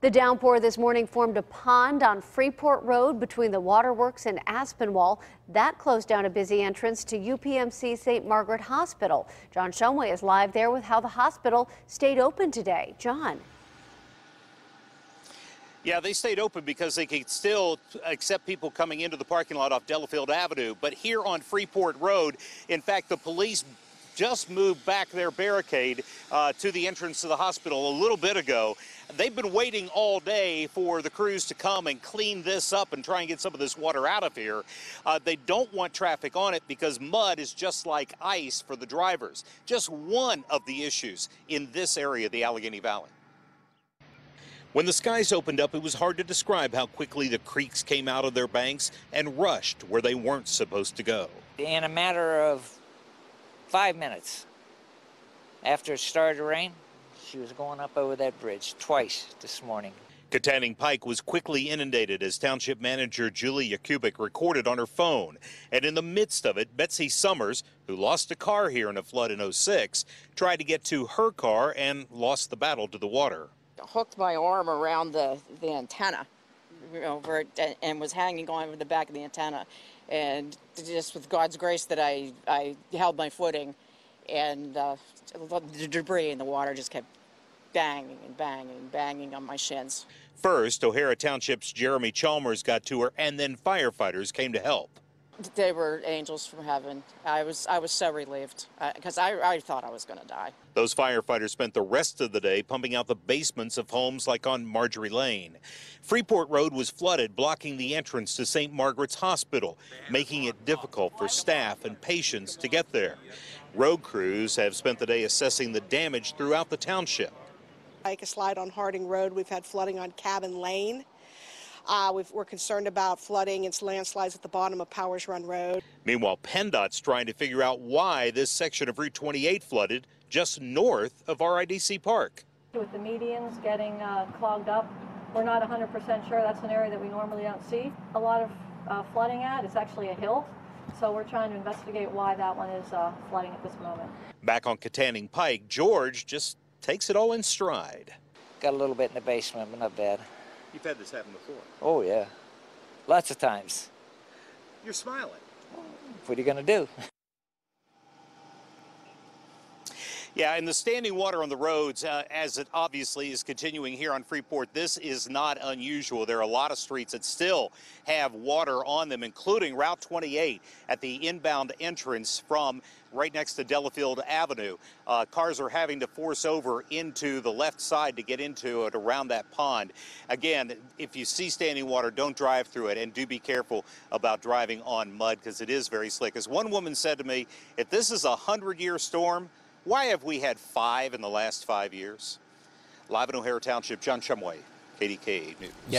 The downpour this morning formed a pond on Freeport Road between the waterworks and Aspinwall. That closed down a busy entrance to UPMC St. Margaret Hospital. John Shumway is live there with how the hospital stayed open today. John. Yeah, they stayed open because they could still accept people coming into the parking lot off Delafield Avenue. But here on Freeport Road, in fact, the police just moved back their barricade uh, to the entrance to the hospital a little bit ago. They've been waiting all day for the crews to come and clean this up and try and get some of this water out of here. Uh, they don't want traffic on it because mud is just like ice for the drivers. Just one of the issues in this area of the Allegheny Valley. When the skies opened up, it was hard to describe how quickly the creeks came out of their banks and rushed where they weren't supposed to go. In a matter of five minutes after it started to rain, she was going up over that bridge twice this morning. Kittanning Pike was quickly inundated as Township Manager Julie Yakubik recorded on her phone. And in the midst of it, Betsy Summers, who lost a car here in a flood in 06, tried to get to her car and lost the battle to the water. Hooked my arm around the, the antenna you know, and was hanging on with the back of the antenna and just with God's grace that I, I held my footing and uh, the debris in the water just kept banging and banging and banging on my shins. First, O'Hara Township's Jeremy Chalmers got to her and then firefighters came to help. They were angels from heaven. I was I was so relieved because uh, I, I thought I was going to die. Those firefighters spent the rest of the day pumping out the basements of homes like on Marjorie Lane. Freeport Road was flooded, blocking the entrance to St. Margaret's Hospital, making it difficult for staff and patients to get there. Road crews have spent the day assessing the damage throughout the township. Like a slide on Harding Road, we've had flooding on Cabin Lane. Uh, we are concerned about flooding and landslides at the bottom of Powers Run Road. Meanwhile, PennDOT's trying to figure out why this section of Route 28 flooded just north of RIDC Park. With the medians getting uh, clogged up, we're not 100% sure that's an area that we normally don't see a lot of uh, flooding at. It's actually a hill. So we're trying to investigate why that one is uh, flooding at this moment. Back on Kittanning Pike, George just takes it all in stride. Got a little bit in the basement, but not bad. You've had this happen before. Oh, yeah. Lots of times. You're smiling. What are you going to do? Yeah, and the standing water on the roads, uh, as it obviously is continuing here on Freeport, this is not unusual. There are a lot of streets that still have water on them, including Route 28 at the inbound entrance from right next to Delafield Avenue. Uh, cars are having to force over into the left side to get into it around that pond. Again, if you see standing water, don't drive through it and do be careful about driving on mud because it is very slick. As one woman said to me, if this is a 100-year storm, why have we had five in the last five years? Live in O'Hara Township, John Shumway, KDKA News. Yeah.